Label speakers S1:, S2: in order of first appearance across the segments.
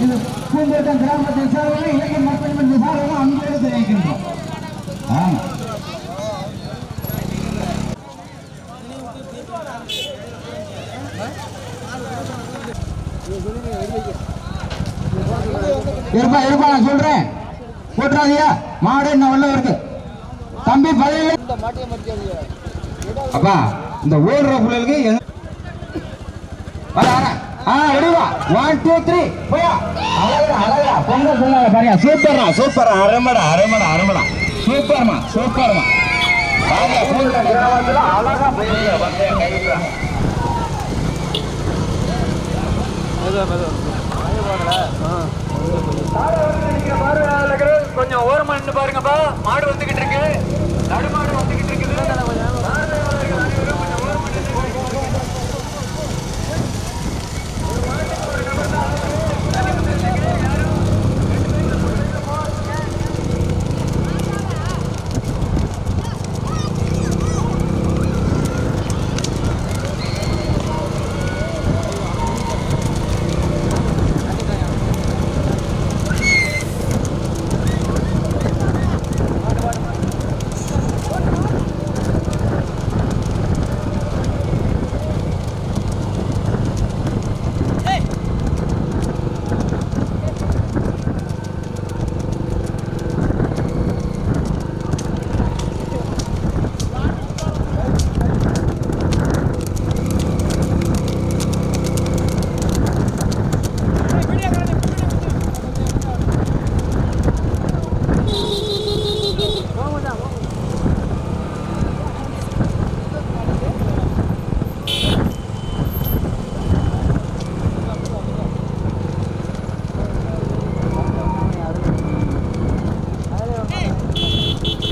S1: இது பூந்தோட்டம் கிராமத்தின் சார்பில் இலக்கிய மக்கள் விசாரணை அன்போடு தெரிவிக்கின்றோம் ஆமா. இருப்பா இருப்பா நான் சொல்றேன். போட்டுறாதியா மாடு என்ன உள்ள இருக்கு. தம்பி பதில் அப்பா இந்த ஓடுற பிள்ளைகளுக்கு வர. ஆ விடுவா ஒன் டூ த்ரீ போயா. அழகா அழகா பொங்கல் சொன்னாங்க பாரியா. சூப்பர்மா சூப்பர் அருமடா அருமடா அருமடா. சூப்பர்மா சூப்பர்மா. வாங்க, பூண்ட கிராமத்துல அழகா போயிருங்க வந்து கைவிடுறா
S2: கொஞ்சம் ஓரமா நின்று பாருங்கப்பா மாடு வந்துகிட்டு இருக்கு நடுமாடு வந்துகிட்டு இருக்குது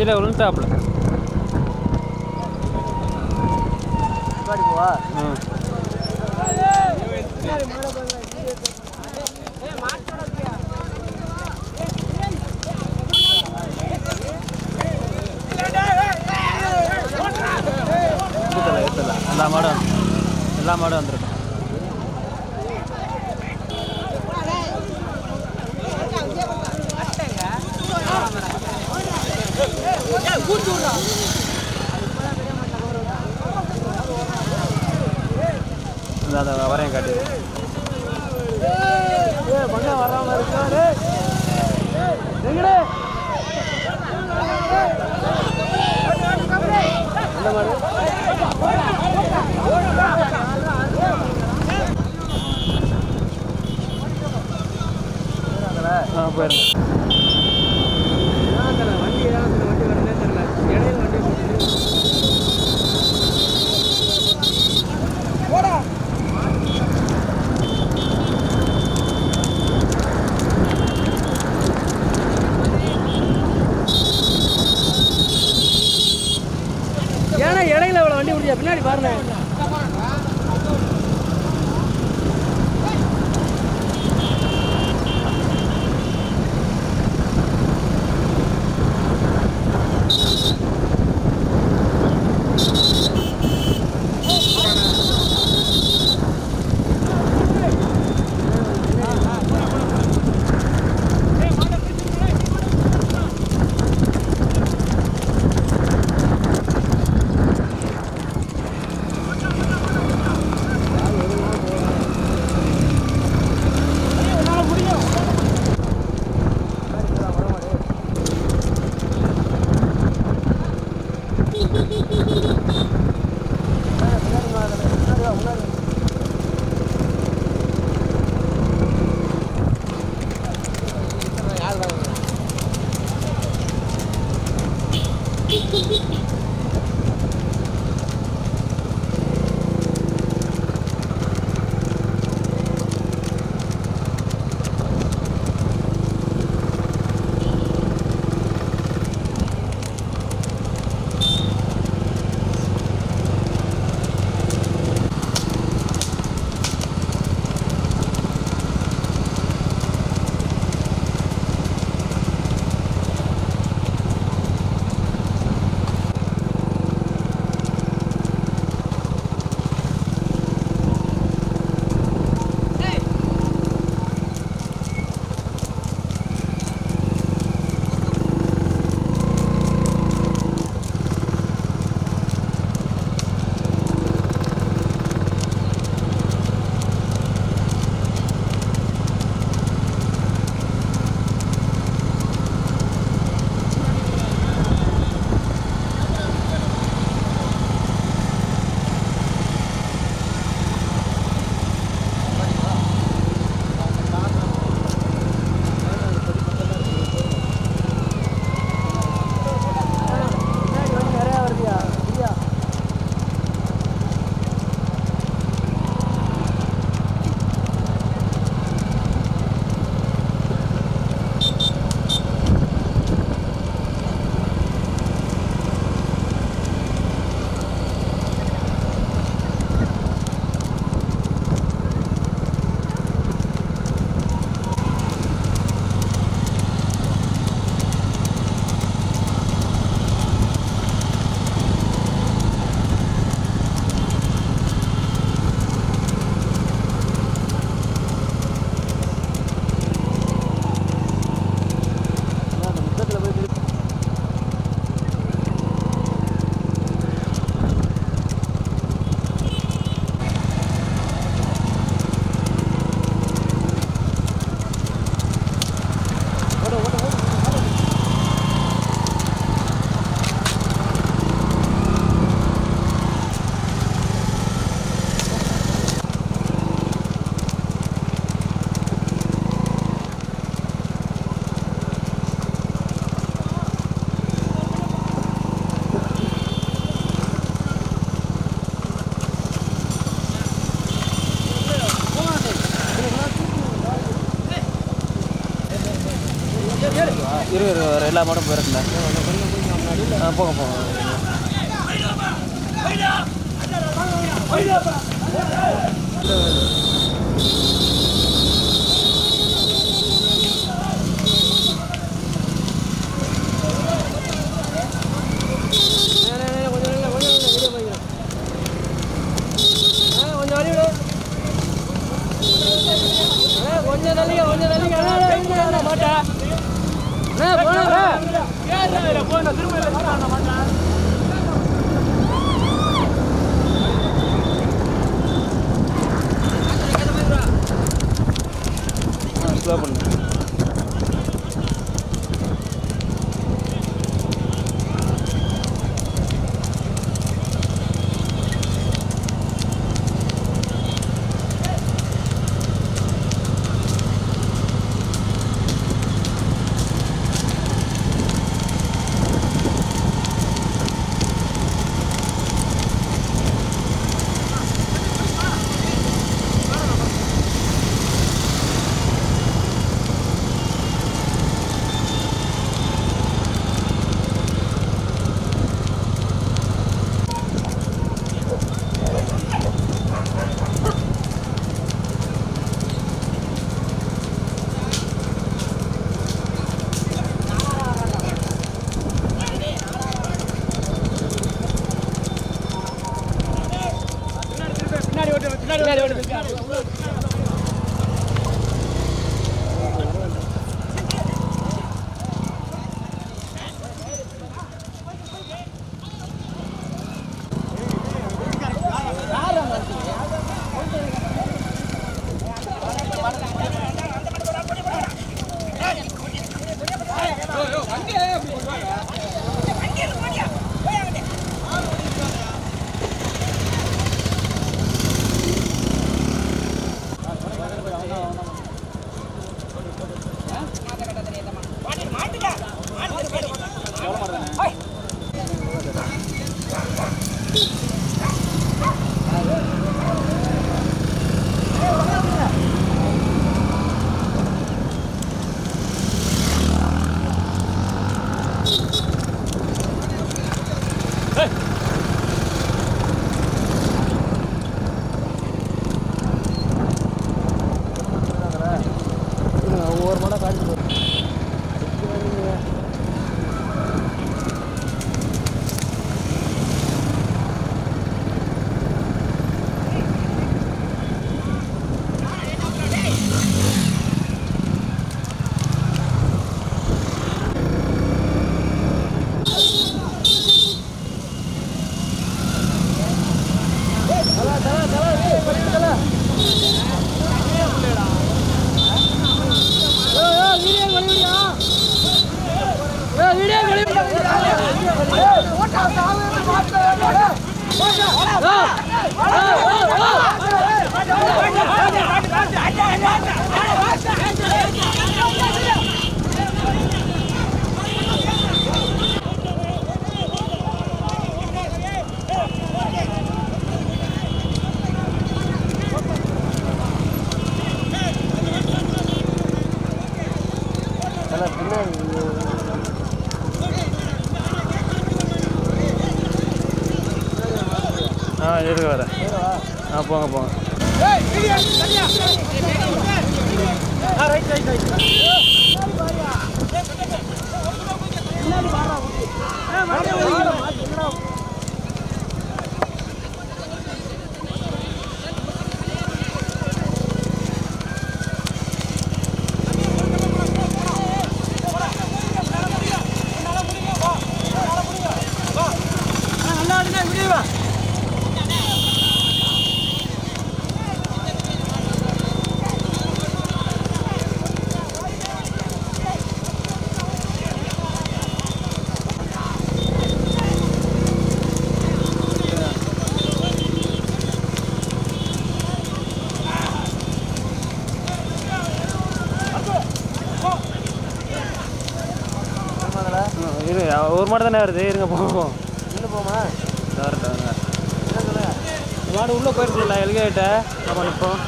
S2: கீழே விழுந்துட்டாப்புல எல்லா மாடும் எல்லா மாடும் வந்துருக்கும் இந்த அதை வரையும் காட்டு ஆ போயிருங்க
S3: ஏன்னா இடையில பின்னாடி பாருங்க.
S2: எல்லா மாடும் போயிருக்குல்ல ஆ போங்க போங்க. கொஞ்சம் ஆ போங்க போங்க இரு ஒரு மாடு தானே வருது? இருங்க போவோம் இன்னும் போமா வரட்டும் மாடு உள்ளே போயிருக்குல்ல எல்கேட்ட நம்ம நிற்போம்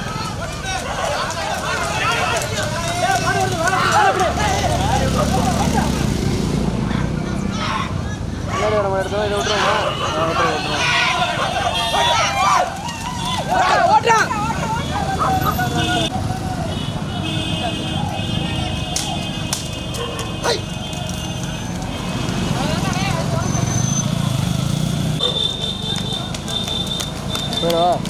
S2: நம்ம எடுத்தோம் இதை விட்டுருவோமா? விட்டுருவோம் விட்டுருவோம். 了。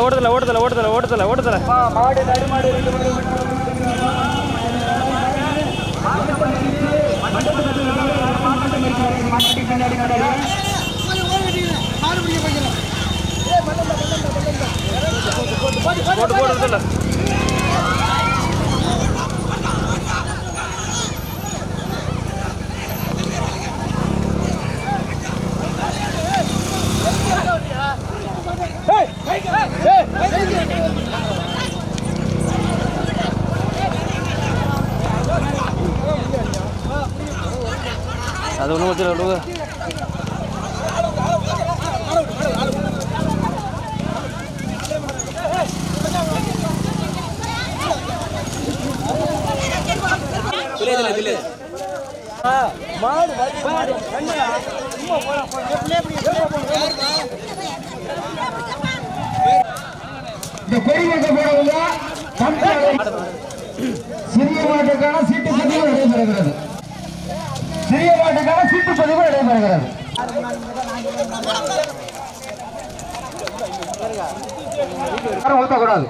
S2: ஓடுதல ஓடுதல ஓடுதல ஓடுதல ஓடுதல ஓடுதல. போட்டு போடுறதில்ல அது ஒன்றும் வச்சு விடுங்க மாடு மாடு சும்மா போலாம் போலாம் எப்படி எப்படி
S1: இந்த கொடி வைக்க போறவங்க சிறிய மாட்டுக்கான சீட்டு பதிவு நடைபெறுகிறது. சிறிய மாட்டுக்கான சீட்டு பதிவு நடைபெறுகிறது. ஊத்தக்கூடாது